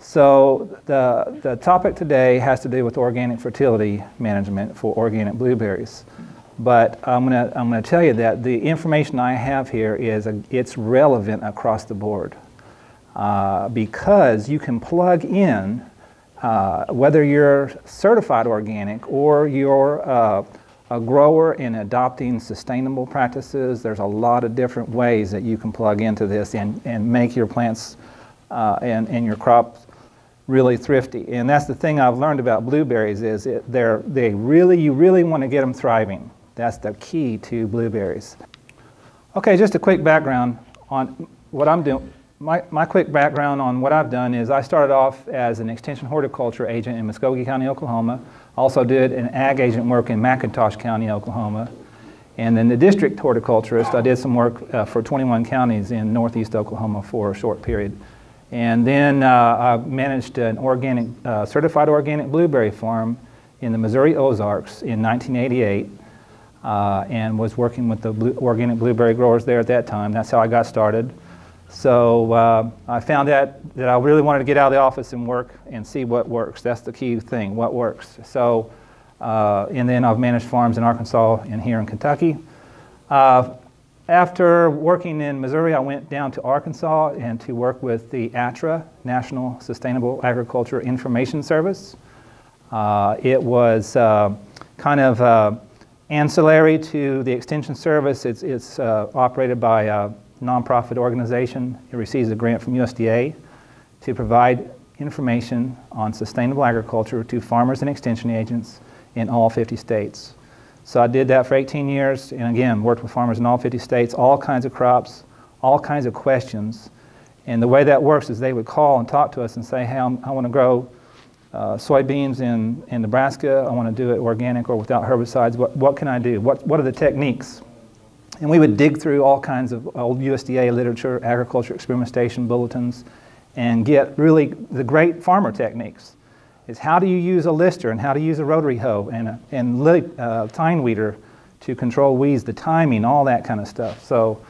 So the, the topic today has to do with organic fertility management for organic blueberries. But I'm going to I'm gonna tell you that the information I have here is a, it's relevant across the board uh, because you can plug in uh, whether you're certified organic or you're uh, a grower in adopting sustainable practices, there's a lot of different ways that you can plug into this and, and make your plants uh, and, and your crops really thrifty. And that's the thing I've learned about blueberries is it, they're, they really, you really want to get them thriving. That's the key to blueberries. Okay, just a quick background on what I'm doing. My, my quick background on what I've done is I started off as an extension horticulture agent in Muskogee County, Oklahoma. Also did an ag agent work in McIntosh County, Oklahoma. And then the district horticulturist, I did some work uh, for 21 counties in northeast Oklahoma for a short period. And then uh, I managed an organic, uh, certified organic blueberry farm in the Missouri Ozarks in 1988 uh, and was working with the blue, organic blueberry growers there at that time. That's how I got started. So uh, I found out that I really wanted to get out of the office and work and see what works. That's the key thing, what works. So, uh, and then I've managed farms in Arkansas and here in Kentucky. Uh, after working in Missouri, I went down to Arkansas and to work with the ATTRA, National Sustainable Agriculture Information Service. Uh, it was uh, kind of uh, ancillary to the Extension Service. It's, it's uh, operated by a nonprofit organization. It receives a grant from USDA to provide information on sustainable agriculture to farmers and extension agents in all 50 states. So I did that for 18 years, and again, worked with farmers in all 50 states, all kinds of crops, all kinds of questions. And the way that works is they would call and talk to us and say, hey, I'm, i want to grow uh, soybeans in, in Nebraska. I want to do it organic or without herbicides. What, what can I do? What, what are the techniques? And we would dig through all kinds of old USDA literature, agriculture experimentation bulletins, and get really the great farmer techniques is how do you use a lister and how to use a rotary hoe and, a, and uh, tine weeder to control weeds, the timing, all that kind of stuff. So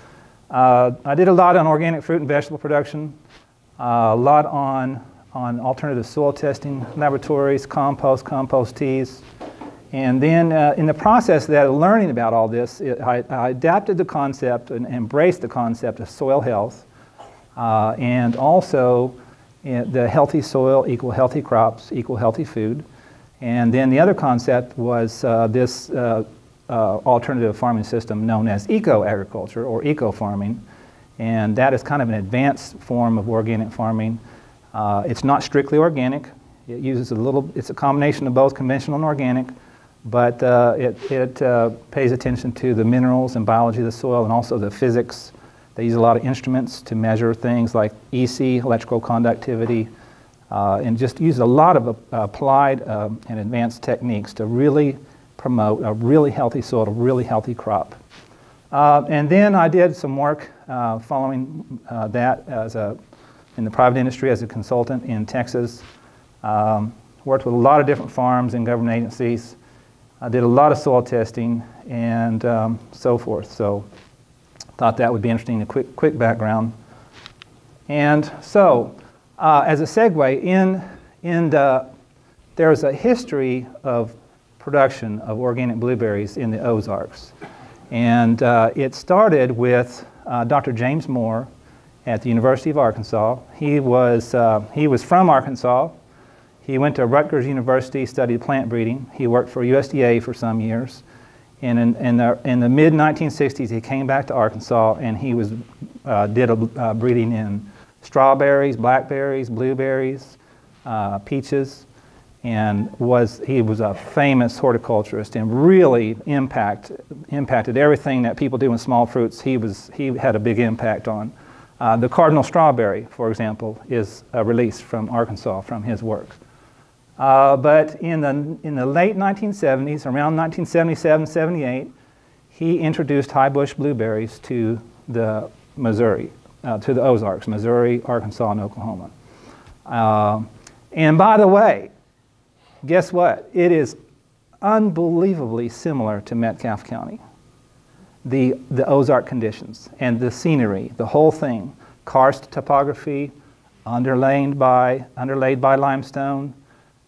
uh, I did a lot on organic fruit and vegetable production, uh, a lot on, on alternative soil testing laboratories, compost, compost teas. And then uh, in the process of that, learning about all this, it, I, I, adapted the concept and embraced the concept of soil health uh, and also the healthy soil equal healthy crops equal healthy food. And then the other concept was uh, this uh, uh, alternative farming system known as eco-agriculture or eco-farming. And that is kind of an advanced form of organic farming. Uh, it's not strictly organic. It uses a little, it's a combination of both conventional and organic, but uh, it, it uh, pays attention to the minerals and biology of the soil and also the physics they use a lot of instruments to measure things like EC, electrical conductivity, uh, and just use a lot of uh, applied um, and advanced techniques to really promote a really healthy soil, a really healthy crop. Uh, and then I did some work uh, following uh, that as a, in the private industry as a consultant in Texas. Um, worked with a lot of different farms and government agencies. I did a lot of soil testing and um, so forth. So Thought that would be interesting, a quick, quick background. And so, uh, as a segue, in, in the, there's a history of production of organic blueberries in the Ozarks. And uh, it started with uh, Dr. James Moore at the University of Arkansas. He was, uh, he was from Arkansas. He went to Rutgers University, studied plant breeding. He worked for USDA for some years. And in, in the, in the mid 1960s, he came back to Arkansas and he was, uh, did a uh, breeding in strawberries, blackberries, blueberries, uh, peaches, and was, he was a famous horticulturist and really impact, impacted everything that people do in small fruits. He, was, he had a big impact on. Uh, the cardinal strawberry, for example, is a release from Arkansas from his works. Uh, but in the, in the late 1970s, around 1977, 78, he introduced high bush blueberries to the Missouri, uh, to the Ozarks, Missouri, Arkansas, and Oklahoma. Uh, and by the way, guess what? It is unbelievably similar to Metcalfe County. The, the Ozark conditions and the scenery, the whole thing, karst topography, underlaid by, underlaid by limestone,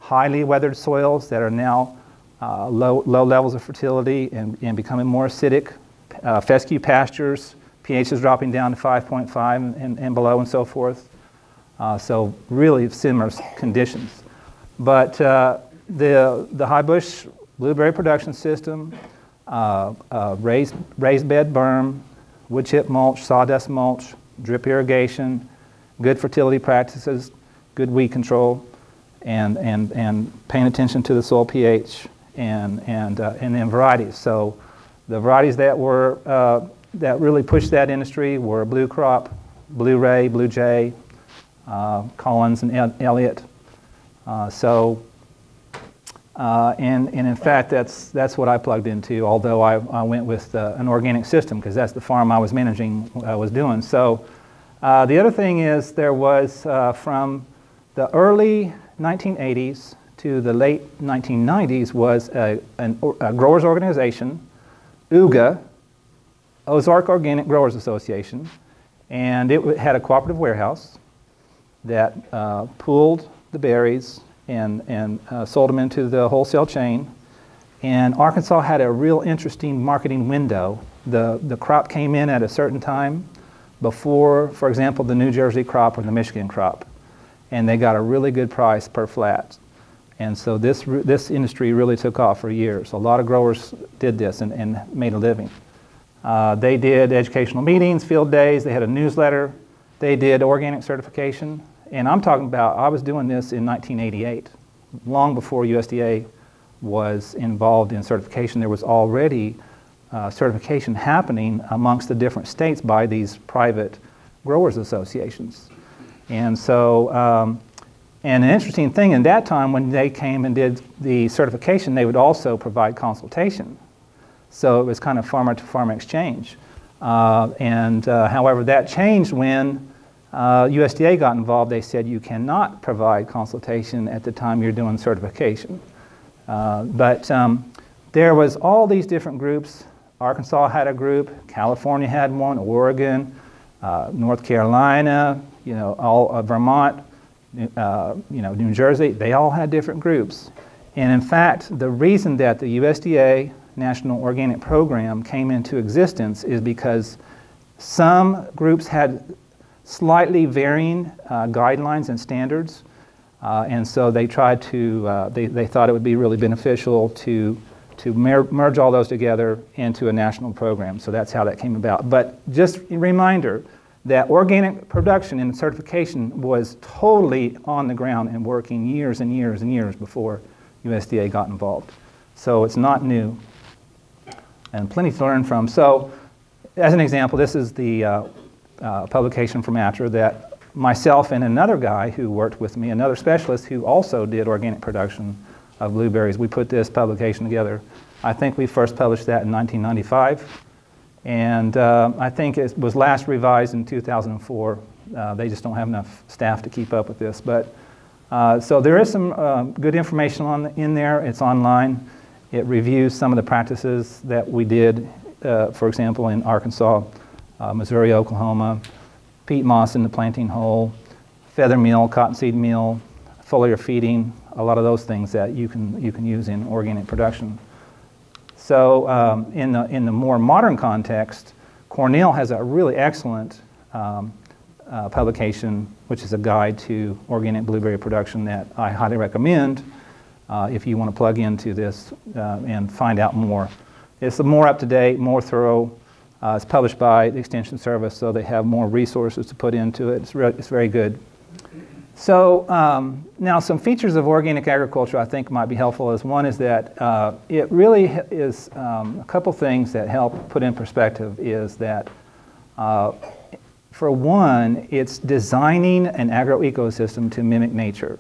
highly weathered soils that are now uh, low, low levels of fertility and, and becoming more acidic, uh, fescue pastures, pH is dropping down to 5.5 and, and, below and so forth. Uh, so really similar conditions. But uh, the, the high bush blueberry production system, uh, uh, raised, raised bed berm, wood chip mulch, sawdust mulch, drip irrigation, good fertility practices, good weed control, and, and, and paying attention to the soil pH and, and, uh, and then varieties. So the varieties that were uh, that really pushed that industry were Bluecrop, Blue Ray, Bluejay, uh, Collins, and Elliott. Uh, so, uh, and, and in fact, that's, that's what I plugged into, although I, I went with uh, an organic system because that's the farm I was managing, I was doing. So the other thing is there was from the early 1980s to the late 1990s was a, an, a growers organization, UGA, Ozark Organic Growers Association, and it had a cooperative warehouse that uh, pooled the berries and, and uh, sold them into the wholesale chain. And Arkansas had a real interesting marketing window. The, the crop came in at a certain time before, for example, the New Jersey crop or the Michigan crop. And they got a really good price per flat. And so this, this industry really took off for years. A lot of growers did this and, and made a living. Uh, they did educational meetings, field days, they had a newsletter, they did organic certification. And I'm talking about, I was doing this in 1988, long before USDA was involved in certification. There was already uh, certification happening amongst the different states by these private growers associations. And so, um, and an interesting thing in that time when they came and did the certification, they would also provide consultation. So it was kind of farmer to farmer exchange. Uh, and uh, however, that changed when uh, USDA got involved. They said you cannot provide consultation at the time you're doing certification. Uh, but um, there was all these different groups. Arkansas had a group, California had one, Oregon, uh, North Carolina, you know, all uh, Vermont, you know, New Jersey. They all had different groups. And in fact, the reason that the USDA National Organic Program came into existence is because some groups had slightly varying uh, guidelines and standards, uh, and so they tried to, uh, they, they thought it would be really beneficial to, to mer merge all those together into a national program. So that's how that came about. But just a reminder that organic production and certification was totally on the ground and working years and years and years before USDA got involved. So it's not new and plenty to learn from. So, as an example, this is the uh, uh, publication from ATTRA that myself and another guy who worked with me, another specialist who also did organic production of blueberries, we put this publication together. I think we first published that in 1995, and uh, I think it was last revised in 2004. Uh, they just don't have enough staff to keep up with this, but uh, so there is some uh, good information on in there. It's online. It reviews some of the practices that we did, uh, for example, in Arkansas, uh, Missouri, Oklahoma, peat moss in the planting hole, feather meal, cottonseed meal, foliar feeding, a lot of those things that you can, you can use in organic production. So um, in, the, in the more modern context, Cornell has a really excellent um, uh, publication, which is a guide to organic blueberry production that I highly recommend uh, if you want to plug into this uh, and find out more. It's more up to date, more thorough. Uh, it's published by the Extension Service, so they have more resources to put into it. It's, it's very good. So um, now some features of organic agriculture I think might be helpful is one is that uh, it really is um, a couple things that help put in perspective is that uh, for one, it's designing an agroecosystem to mimic nature.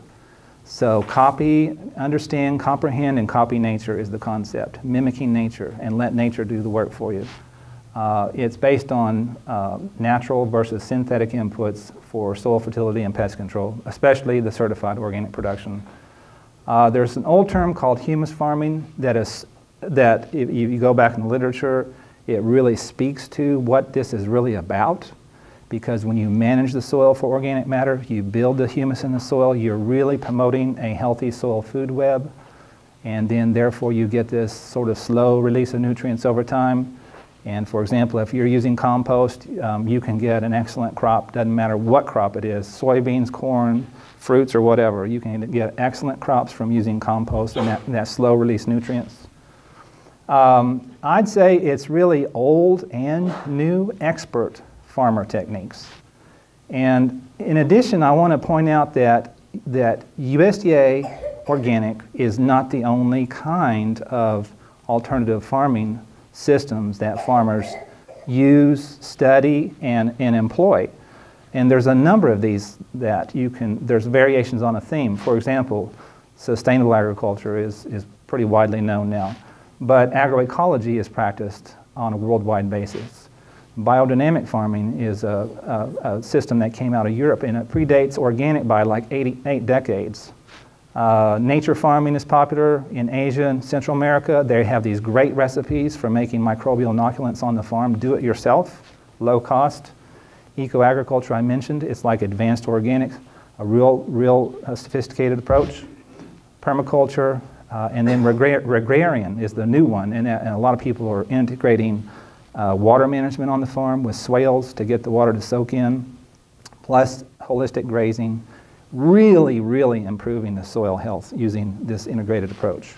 So copy, understand, comprehend, and copy nature is the concept, mimicking nature, and let nature do the work for you. Uh, it's based on uh, natural versus synthetic inputs for soil fertility and pest control, especially the certified organic production. Uh, there's an old term called humus farming that is that if you go back in the literature, it really speaks to what this is really about because when you manage the soil for organic matter, you build the humus in the soil, you're really promoting a healthy soil food web, and then therefore you get this sort of slow release of nutrients over time. And for example, if you're using compost, um, you can get an excellent crop, doesn't matter what crop it is, soybeans, corn, fruits, or whatever. You can get excellent crops from using compost and that, that slow release nutrients. Um, I'd say it's really old and new expert farmer techniques. And in addition, I want to point out that, that USDA organic is not the only kind of alternative farming systems that farmers use, study, and, and employ. And there's a number of these that you can, there's variations on a theme. For example, sustainable agriculture is, is pretty widely known now, but agroecology is practiced on a worldwide basis. Biodynamic farming is a, a, a system that came out of Europe and it predates organic by like 88 decades. Uh, nature farming is popular in Asia and Central America. They have these great recipes for making microbial inoculants on the farm. Do it yourself, low cost. Eco agriculture, I mentioned, it's like advanced organics, a real, real uh, sophisticated approach. Permaculture, uh, and then regrarian is the new one, and, uh, and, a lot of people are integrating uh, water management on the farm with swales to get the water to soak in, plus holistic grazing really, really improving the soil health using this integrated approach.